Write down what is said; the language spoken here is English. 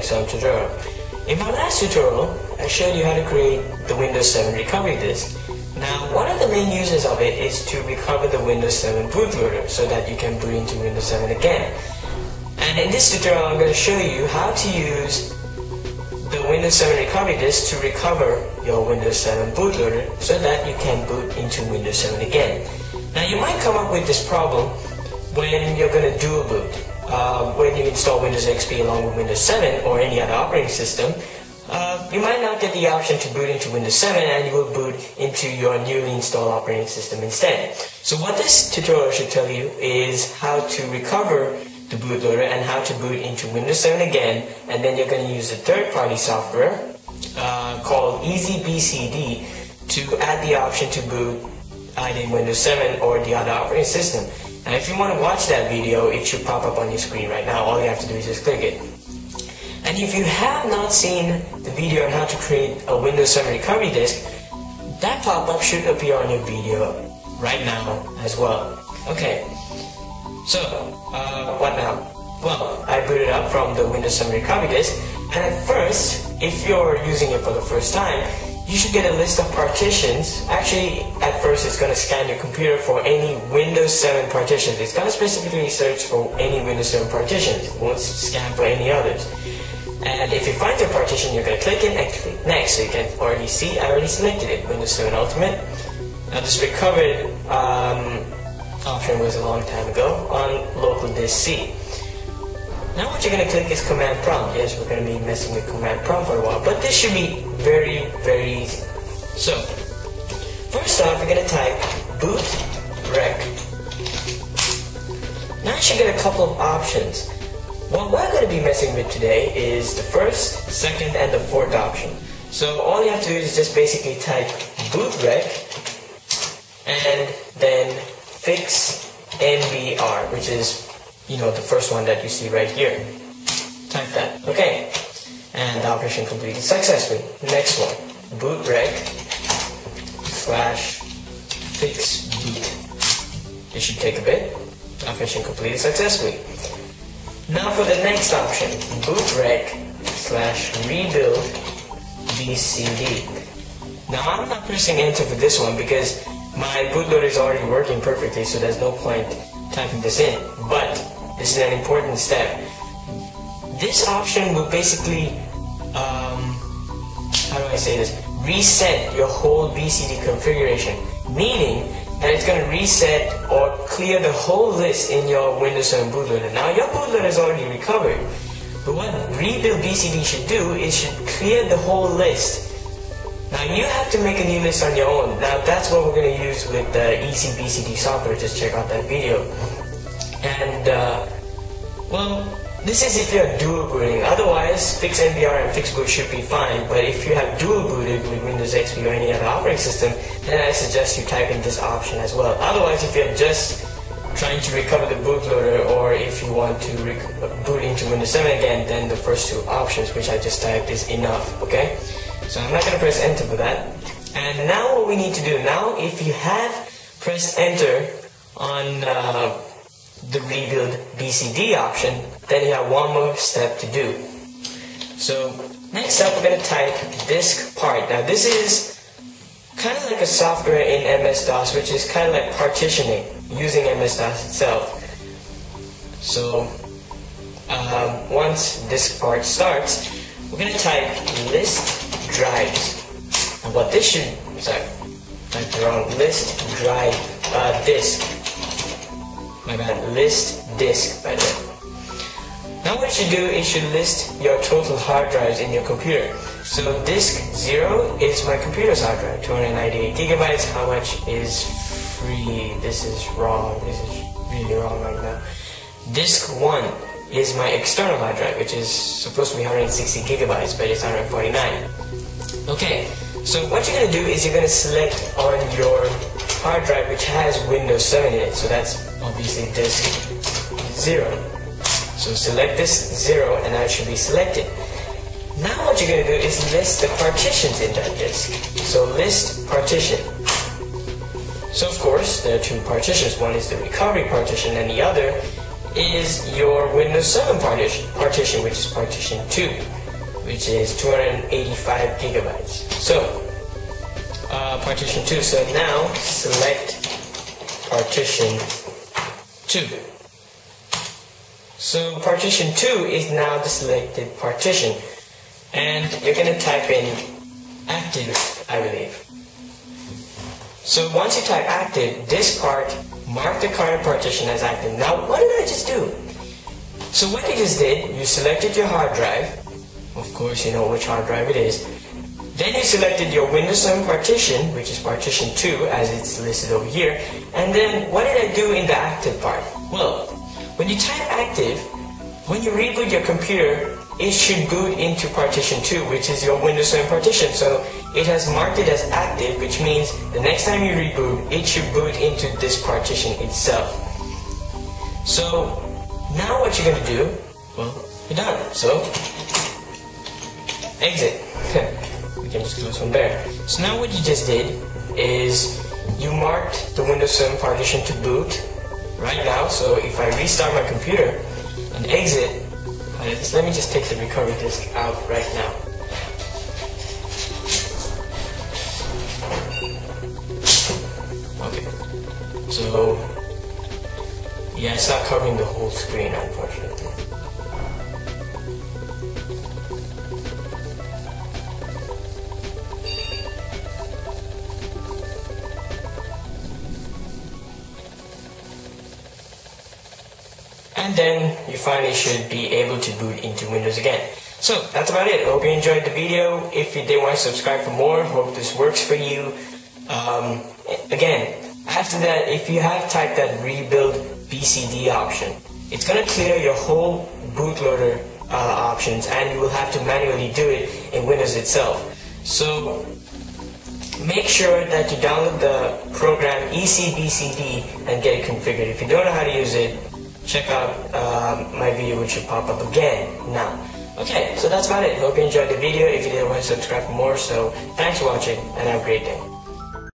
exam tutorial. In my last tutorial, I showed you how to create the Windows 7 recovery disk. Now, one of the main uses of it is to recover the Windows 7 bootloader so that you can boot into Windows 7 again. And in this tutorial, I'm going to show you how to use the Windows 7 recovery disk to recover your Windows 7 bootloader so that you can boot into Windows 7 again. Now, you might come up with this problem when you're going to dual boot. Uh, when you install Windows XP along with Windows 7 or any other operating system, uh, you might not get the option to boot into Windows 7 and you will boot into your newly installed operating system instead. So what this tutorial should tell you is how to recover the bootloader and how to boot into Windows 7 again and then you're going to use a third-party software uh, called EasyBCD to add the option to boot either Windows 7 or the other operating system. And if you want to watch that video, it should pop up on your screen right now. All you have to do is just click it. And if you have not seen the video on how to create a Windows 7 recovery disk, that pop-up should appear on your video right now as well. Okay, so uh, what now? Well, I booted up from the Windows 7 recovery disk, and at first, if you're using it for the first time, you should get a list of partitions. Actually, at first it's going to scan your computer for any Windows 7 partitions. It's going to specifically search for any Windows 7 partitions. It won't scan for any others. And if you find your partition, you're going to click it and click next. So you can already see, I already selected it, Windows 7 Ultimate. Now this recovered um, option was a long time ago on local disk C. Now what you're going to click is command prompt. Yes, we're going to be messing with command prompt for a while, but this should be very, very easy. So, first off, you're going to type boot rec. Now you should get a couple of options. What we're going to be messing with today is the first, second, and the fourth option. So all you have to do is just basically type boot rec and then fix MBR, which is you know, the first one that you see right here. Type that. Okay. And the operation completed successfully. Next one. Boot rec slash fix boot. It should take a bit. Operation completed successfully. Now for the next option. Boot rec slash rebuild BCD. Now I'm not pressing enter for this one because my bootloader is already working perfectly so there's no point typing this in. But this is an important step. This option will basically, um, how do I say this? Reset your whole BCD configuration, meaning that it's going to reset or clear the whole list in your Windows 7 bootloader. Now your bootloader is already recovered, but what Rebuild BCD should do is should clear the whole list. Now you have to make a new list on your own. Now that's what we're going to use with the EasyBCD software. Just check out that video. And, uh, well, this is if you're dual booting. Otherwise, fix MBR and fix boot should be fine. But if you have dual booted with Windows XP or any other operating system, then I suggest you type in this option as well. Otherwise, if you're just trying to recover the bootloader or if you want to boot into Windows 7 again, then the first two options, which I just typed, is enough, okay? So I'm not going to press enter for that. And now what we need to do, now if you have pressed enter on uh, the rebuild BCD option, then you have one more step to do. So next up we're going to type disk part. Now this is kind of like a software in MS-DOS which is kind of like partitioning using MS-DOS itself. So um, once disk part starts, we're going to type list drives. And what this should, sorry, type the wrong, list drive uh, disk my bad, list disk way. Now what you should do is you list your total hard drives in your computer. So disk 0 is my computer's hard drive, 298 gigabytes. How much is free? This is wrong. This is really wrong right now. Disk 1 is my external hard drive, which is supposed to be 160 gigabytes, but it's 149. Okay, so what you're going to do is you're going to select on your hard drive which has Windows 7 in it. So that's obviously disk 0. So select this 0 and that should be selected. Now what you're going to do is list the partitions in that disk. So list partition. So of course there are two partitions. One is the recovery partition and the other is your Windows 7 partition, partition which is partition 2, which is 285 gigabytes. So, uh, partition 2. So now select partition 2. So partition 2 is now the selected partition. And you're going to type in active, I believe. So once you type active, this part mark the current partition as active. Now, what did I just do? So what you just did, you selected your hard drive. Of course, you know which hard drive it is. Then you selected your Windows 7 partition, which is partition 2, as it's listed over here. And then, what did I do in the active part? Well, when you type active, when you reboot your computer, it should boot into partition 2, which is your Windows 7 partition. So it has marked it as active, which means the next time you reboot, it should boot into this partition itself. So now what you're going to do, well, you're done. So exit. can just close from there. So now what you just did is you marked the Windows 7 partition to boot right now. So if I restart my computer and exit, uh, let me just take the recovery disk out right now. Okay. So, yeah, it's not covering the whole screen, unfortunately. And then you finally should be able to boot into Windows again. So that's about it. Hope you enjoyed the video. If you did want to subscribe for more, hope this works for you. Um, again, after that, if you have typed that rebuild BCD option, it's going to clear your whole bootloader uh, options and you will have to manually do it in Windows itself. So make sure that you download the program EasyBCD and get it configured. If you don't know how to use it, check out um, my video which should pop up again now. Okay, so that's about it. Hope you enjoyed the video. If you did, want to subscribe for more. So thanks for watching and have a great day.